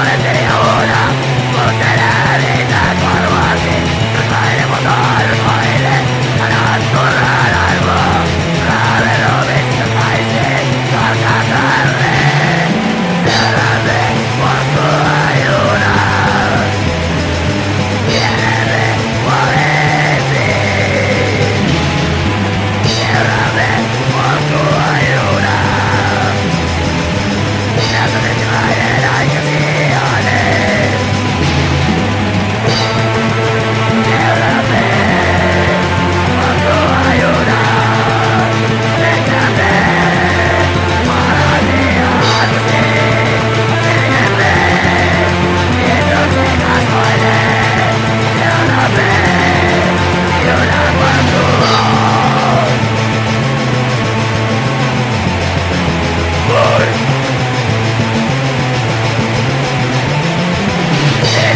wanna see. Yeah.